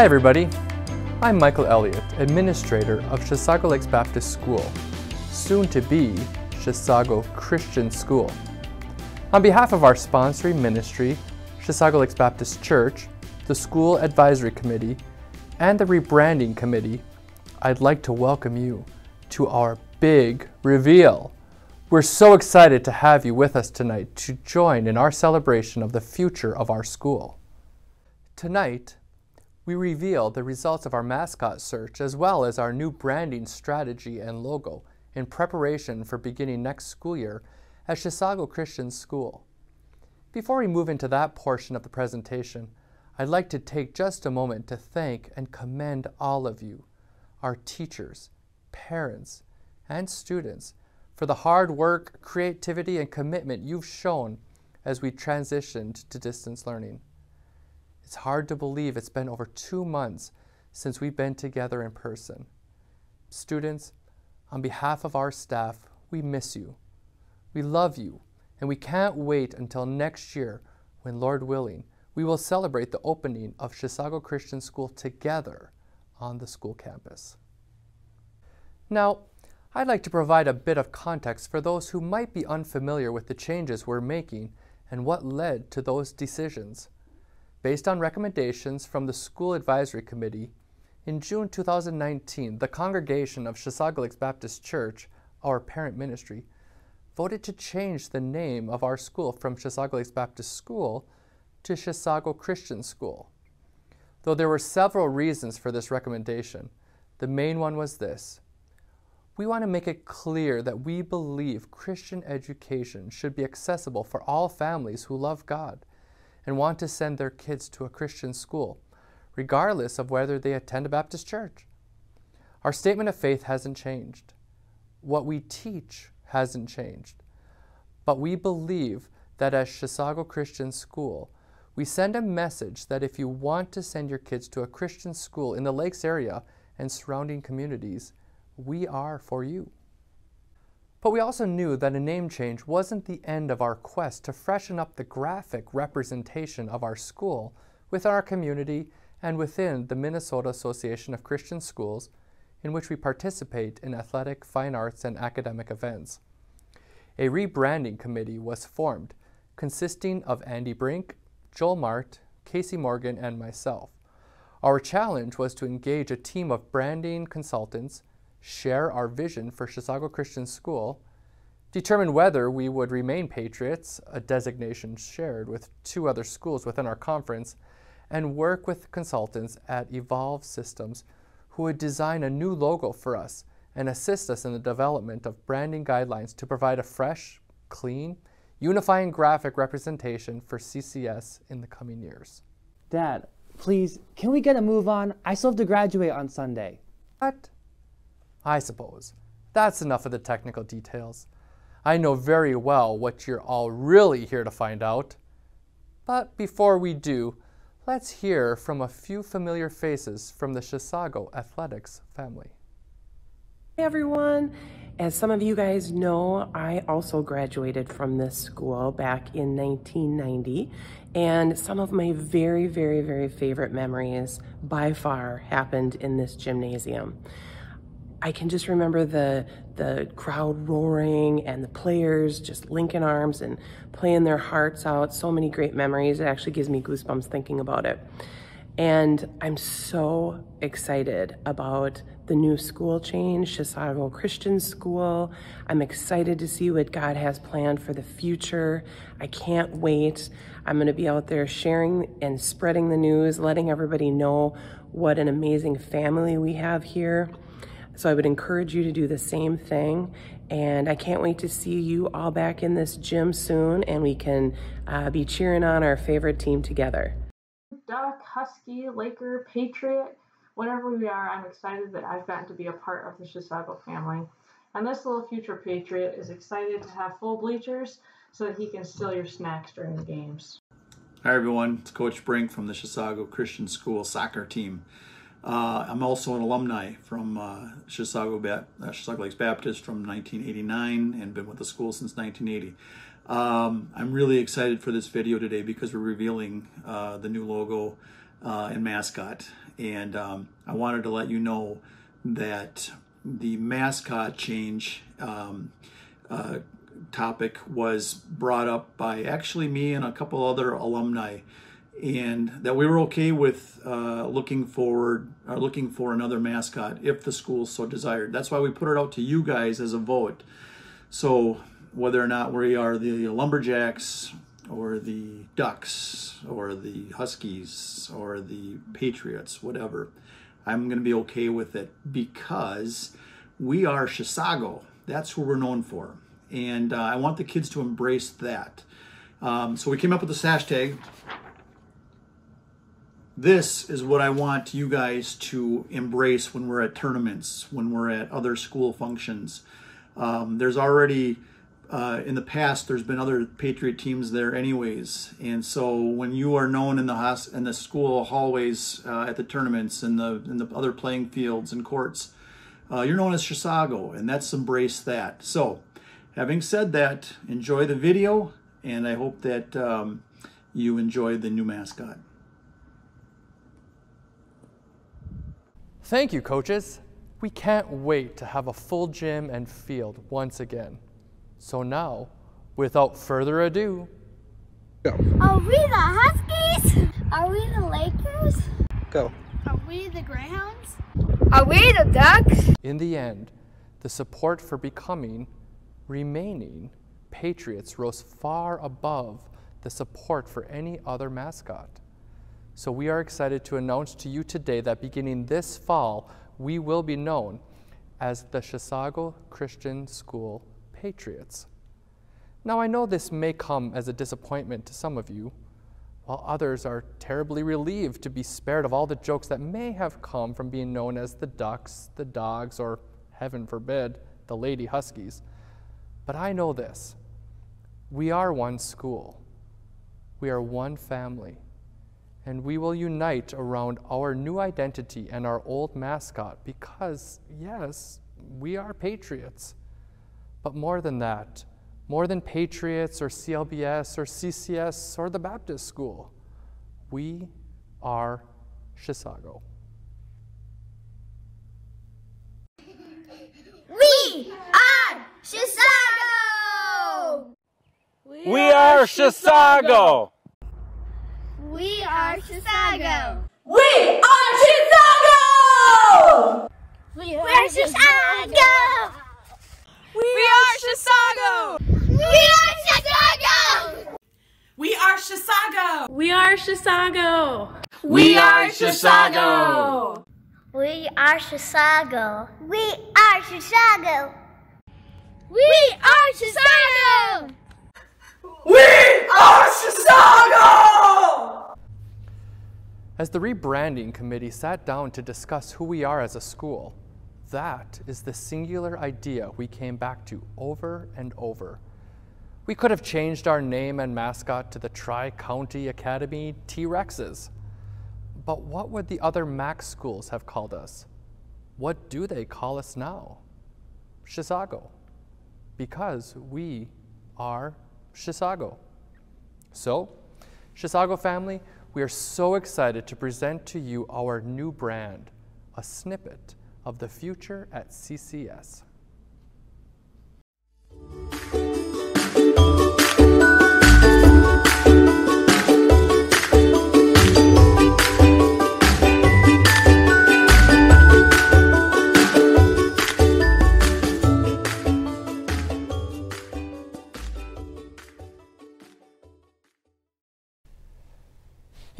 Hi everybody, I'm Michael Elliott, Administrator of Chisago Lakes Baptist School, soon to be Chisago Christian School. On behalf of our sponsoring ministry, Chisago Lakes Baptist Church, the School Advisory Committee, and the Rebranding Committee, I'd like to welcome you to our big reveal. We're so excited to have you with us tonight to join in our celebration of the future of our school. Tonight, we reveal the results of our mascot search as well as our new branding strategy and logo in preparation for beginning next school year at Chisago Christian School. Before we move into that portion of the presentation, I'd like to take just a moment to thank and commend all of you, our teachers, parents, and students for the hard work, creativity, and commitment you've shown as we transitioned to distance learning. It's hard to believe it's been over two months since we've been together in person. Students, on behalf of our staff, we miss you. We love you, and we can't wait until next year when, Lord willing, we will celebrate the opening of Chisago Christian School together on the school campus. Now, I'd like to provide a bit of context for those who might be unfamiliar with the changes we're making and what led to those decisions. Based on recommendations from the School Advisory Committee, in June 2019, the congregation of Chisago Lakes Baptist Church, our parent ministry, voted to change the name of our school from Chisago Lakes Baptist School to Chisago Christian School. Though there were several reasons for this recommendation, the main one was this we want to make it clear that we believe Christian education should be accessible for all families who love God and want to send their kids to a Christian school, regardless of whether they attend a Baptist church. Our statement of faith hasn't changed. What we teach hasn't changed. But we believe that as Chisago Christian School, we send a message that if you want to send your kids to a Christian school in the Lakes area and surrounding communities, we are for you. But we also knew that a name change wasn't the end of our quest to freshen up the graphic representation of our school within our community and within the Minnesota Association of Christian Schools, in which we participate in athletic, fine arts, and academic events. A rebranding committee was formed, consisting of Andy Brink, Joel Mart, Casey Morgan, and myself. Our challenge was to engage a team of branding consultants share our vision for Chisago Christian School, determine whether we would remain Patriots, a designation shared with two other schools within our conference, and work with consultants at Evolve Systems who would design a new logo for us and assist us in the development of branding guidelines to provide a fresh, clean, unifying graphic representation for CCS in the coming years. Dad, please, can we get a move on? I still have to graduate on Sunday. What? I suppose. That's enough of the technical details. I know very well what you're all really here to find out. But before we do, let's hear from a few familiar faces from the Chisago Athletics family. Hey everyone! As some of you guys know, I also graduated from this school back in 1990, and some of my very, very, very favorite memories by far happened in this gymnasium. I can just remember the the crowd roaring and the players just linking arms and playing their hearts out. So many great memories. It actually gives me goosebumps thinking about it. And I'm so excited about the new school change, Chisago Christian School. I'm excited to see what God has planned for the future. I can't wait. I'm going to be out there sharing and spreading the news, letting everybody know what an amazing family we have here. So I would encourage you to do the same thing. And I can't wait to see you all back in this gym soon and we can uh, be cheering on our favorite team together. Duck, Husky, Laker, Patriot, whatever we are, I'm excited that I've gotten to be a part of the Chisago family. And this little future Patriot is excited to have full bleachers so that he can steal your snacks during the games. Hi everyone, it's Coach Brink from the Chisago Christian School soccer team. Uh, I'm also an alumni from uh, Chisago, ba- uh, Chisago Lakes Baptist from 1989 and been with the school since 1980. Um, I'm really excited for this video today because we're revealing uh, the new logo uh, and mascot. And um, I wanted to let you know that the mascot change um, uh, topic was brought up by actually me and a couple other alumni and that we were okay with uh, looking forward or looking for another mascot if the school so desired. That's why we put it out to you guys as a vote. So whether or not we are the Lumberjacks or the Ducks or the Huskies or the Patriots, whatever, I'm going to be okay with it because we are Chisago. That's who we're known for. And uh, I want the kids to embrace that. Um, so we came up with this hashtag this is what I want you guys to embrace when we're at tournaments, when we're at other school functions. Um, there's already, uh, in the past, there's been other Patriot teams there anyways. And so when you are known in the hos- in the school hallways uh, at the tournaments and the, in the other playing fields and courts, uh, you're known as Chisago, and let's embrace that. So having said that, enjoy the video, and I hope that um, you enjoy the new mascot. Thank you, coaches. We can't wait to have a full gym and field once again. So now, without further ado, Go. Are we the Huskies? Are we the Lakers? Go. Are we the Greyhounds? Are we the Ducks? in the end, the support for becoming, remaining Patriots rose far above the support for any other mascot. So we are excited to announce to you today that beginning this fall, we will be known as the Chisago Christian School Patriots. Now, I know this may come as a disappointment to some of you, while others are terribly relieved to be spared of all the jokes that may have come from being known as the Ducks, the Dogs, or, heaven forbid, the Lady Huskies. But I know this we are one school, we are one family and we will unite around our new identity and our old mascot because, yes, we are patriots. But more than that, more than patriots or CLBS or CCS or the Baptist school, we are Chisago. We are Chisago! We are Chisago. We are Chisago! We are Chisago! We are Chisago! We are Chisago! We are Chisago! We are Chisago! We are Chisago. We are Chisago! We are Chisago! We are Chisago! We are Chisago! We are Chisago! As the rebranding committee sat down to discuss who we are as a school, that is the singular idea we came back to over and over. We could have changed our name and mascot to the Tri County Academy T Rexes. But what would the other MAC schools have called us? What do they call us now? Chisago. Because we are Chisago. So, Chisago family, we are so excited to present to you our new brand, a snippet of the future at CCS.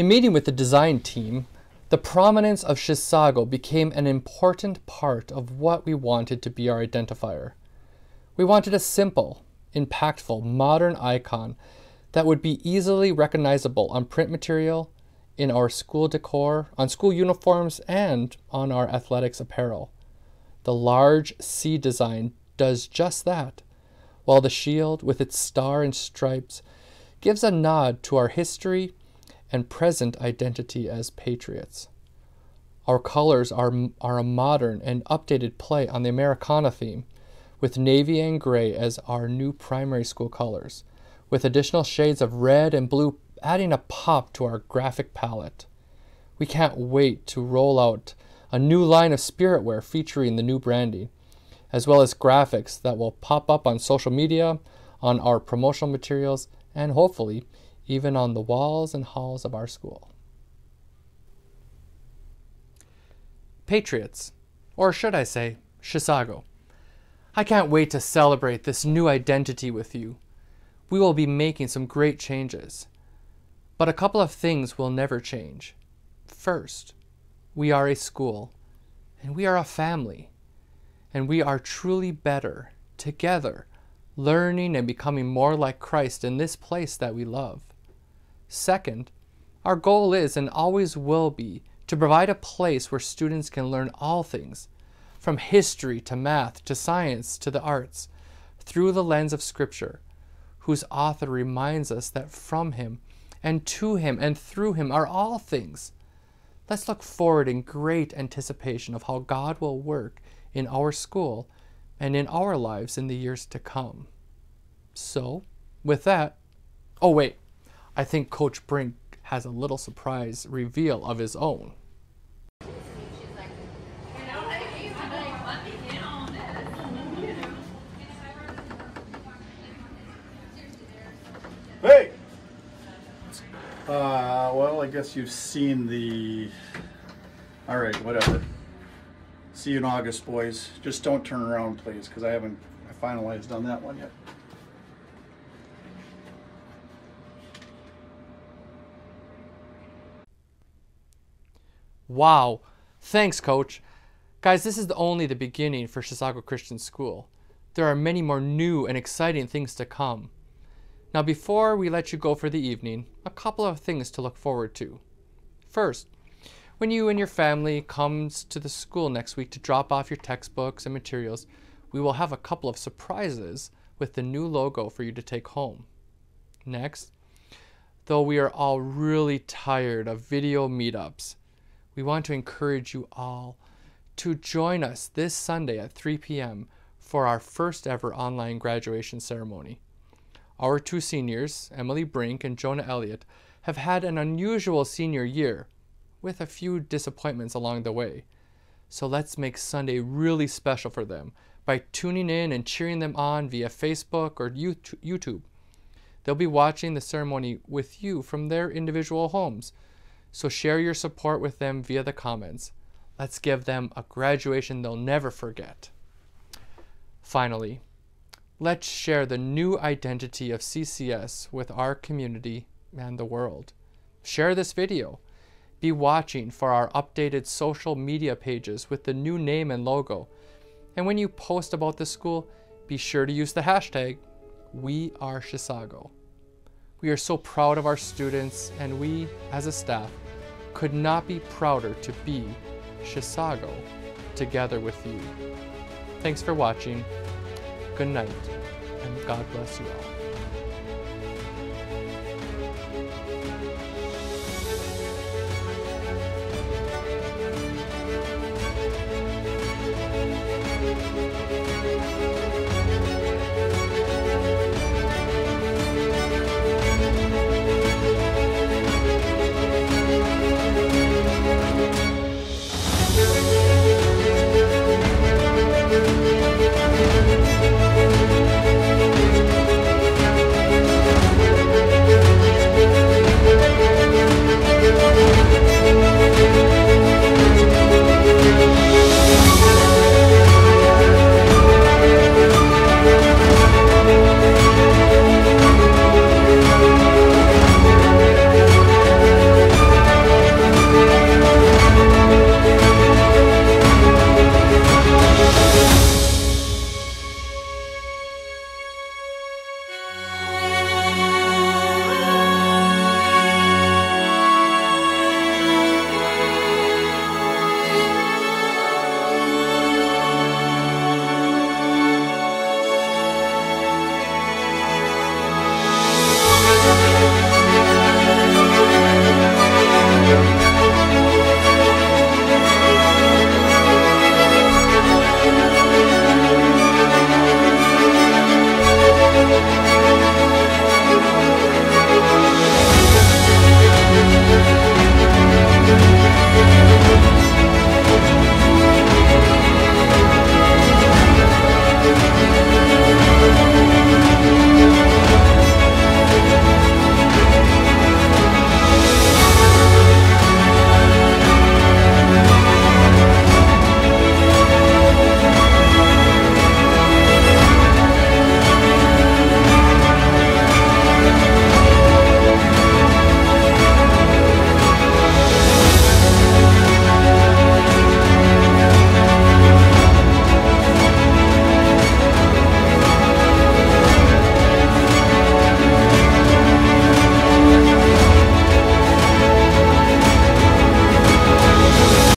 In meeting with the design team, the prominence of Chisago became an important part of what we wanted to be our identifier. We wanted a simple, impactful, modern icon that would be easily recognizable on print material, in our school decor, on school uniforms, and on our athletics apparel. The large C design does just that, while the shield, with its star and stripes, gives a nod to our history and present identity as patriots. Our colors are, are a modern and updated play on the Americana theme, with navy and gray as our new primary school colors, with additional shades of red and blue adding a pop to our graphic palette. We can't wait to roll out a new line of spiritwear featuring the new branding, as well as graphics that will pop up on social media, on our promotional materials, and hopefully even on the walls and halls of our school. Patriots, or should I say, Chisago. I can't wait to celebrate this new identity with you. We will be making some great changes. But a couple of things will never change. First, we are a school, and we are a family, and we are truly better together, learning and becoming more like Christ in this place that we love. Second, our goal is and always will be to provide a place where students can learn all things, from history to math to science to the arts, through the lens of Scripture, whose author reminds us that from him and to him and through him are all things. Let's look forward in great anticipation of how God will work in our school and in our lives in the years to come. So, with that, oh, wait, I think Coach Brink has a little surprise reveal of his own. Hey! Uh, well, I guess you've seen the. All right, whatever. See you in August, boys. Just don't turn around, please, because I haven't finalized on that one yet. Wow. Thanks, Coach. Guys, this is only the beginning for Chisago Christian School. There are many more new and exciting things to come. Now, before we let you go for the evening, a couple of things to look forward to. First, when you and your family comes to the school next week to drop off your textbooks and materials, we will have a couple of surprises with the new logo for you to take home. Next, though we are all really tired of video meetups, we want to encourage you all to join us this Sunday at 3 p.m. for our first ever online graduation ceremony. Our two seniors, Emily Brink and Jonah Elliott, have had an unusual senior year with a few disappointments along the way. So let's make Sunday really special for them by tuning in and cheering them on via Facebook or YouTube. They'll be watching the ceremony with you from their individual homes. So share your support with them via the comments. Let's give them a graduation they'll never forget. Finally, Let's share the new identity of CCS with our community and the world. Share this video. Be watching for our updated social media pages with the new name and logo. And when you post about the school, be sure to use the hashtag We Are Chisago. We are so proud of our students, and we, as a staff, could not be prouder to be Chisago together with you. Thanks for watching. Good night, and God bless you all.